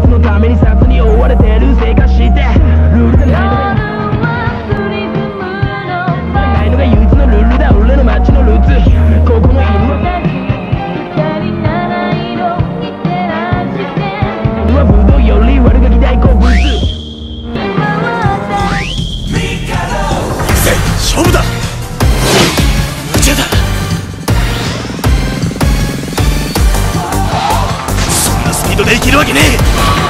活のために札に追われてる生活して。ルールがないないのが唯一のルールだ俺の街のルーツ。ここの犬は犬はブドウより悪ガキ大好物せ勝負だきるわけねえ。